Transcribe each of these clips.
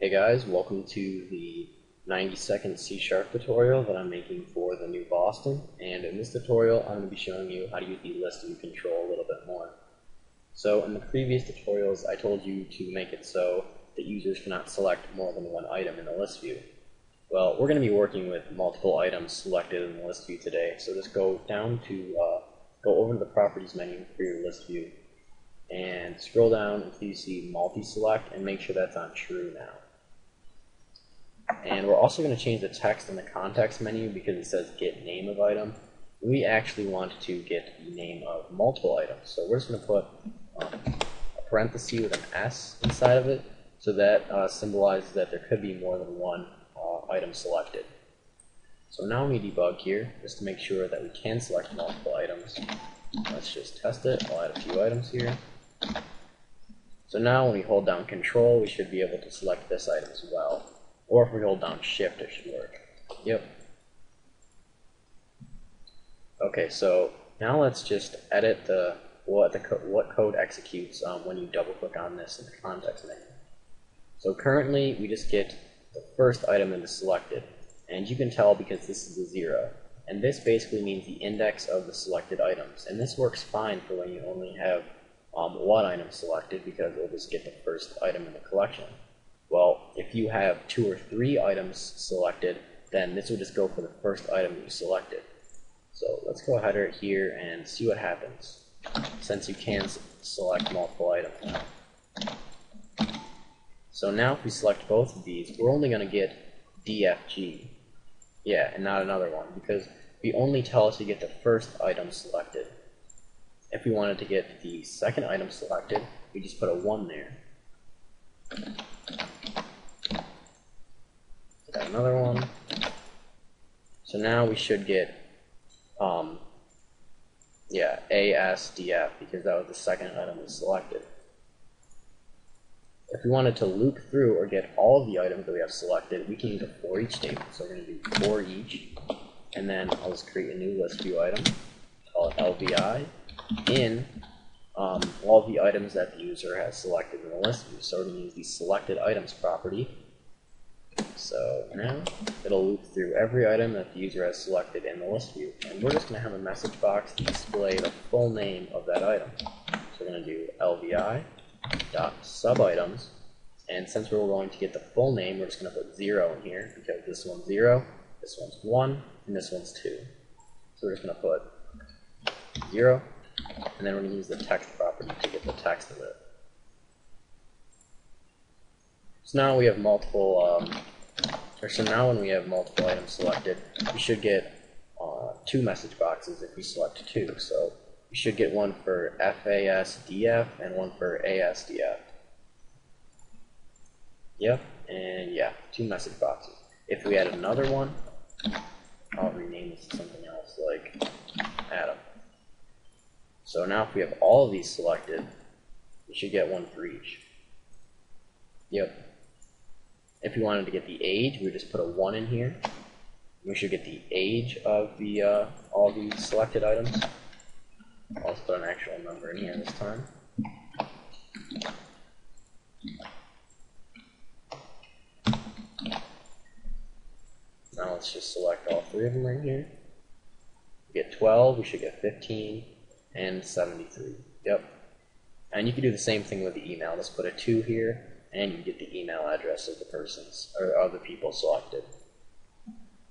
Hey guys, welcome to the 90 second C Sharp tutorial that I'm making for the newboston. And in this tutorial, I'm going to be showing you how to use the list view control a little bit more. So in the previous tutorials, I told you to make it so that users cannot select more than one item in the list view. Well, we're going to be working with multiple items selected in the list view today. So just go down to, uh, go over to the properties menu for your list view and scroll down until you see multi-select and make sure that's on true now. And we're also going to change the text in the context menu because it says get name of item. We actually want to get the name of multiple items. So we're just going to put um, a parenthesis with an S inside of it so that uh, symbolizes that there could be more than one uh, item selected. So now we debug here just to make sure that we can select multiple items. Let's just test it. I'll add a few items here. So now when we hold down control, we should be able to select this item as well. Or if we hold down shift, it should work. Yep. Okay, so now let's just edit the what the co what code executes um, when you double click on this in the context menu. So currently we just get the first item that is selected, and you can tell because this is a zero. And this basically means the index of the selected items. And this works fine for when you only have um, one item selected because it'll just get the first item in the collection. If you have two or three items selected, then this will just go for the first item you selected. So let's go ahead right here and see what happens, since you can select multiple items. So now if we select both of these, we're only going to get DFG. Yeah, and not another one, because we only tell us to get the first item selected. If we wanted to get the second item selected, we just put a 1 there. Got another one. So now we should get, um, yeah, ASDF because that was the second item we selected. If we wanted to loop through or get all of the items that we have selected, we can use a for each statement. So we're going to do for each, and then I'll just create a new list view item, call it LVI, in um, all the items that the user has selected in the list view. So we're going to use the selected items property. So now it'll loop through every item that the user has selected in the list view. And we're just going to have a message box display the full name of that item. So we're going to do LVI dot sub items. And since we're going to get the full name, we're just going to put 0 in here because this one's 0, this one's 1, and this one's 2. So we're just going to put 0, and then we're going to use the text property to get the text of it. So now we have multiple, um, so now when we have multiple items selected, we should get uh, two message boxes if we select two. So we should get one for FASDF and one for ASDF. Yep, and yeah, two message boxes. If we add another one, I'll rename this to something else like Adam. So now if we have all of these selected, we should get one for each. Yep. If we wanted to get the age, we would just put a 1 in here. We should get the age of the uh, all the selected items. I'll put an actual number in here this time. Now let's just select all three of them right here. We get 12, we should get 15, and 73. Yep. And you can do the same thing with the email. Let's put a 2 here, and you get the email address of the persons, or of the people selected.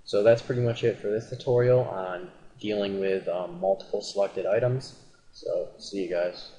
So that's pretty much it for this tutorial on dealing with um, multiple selected items. So see you guys.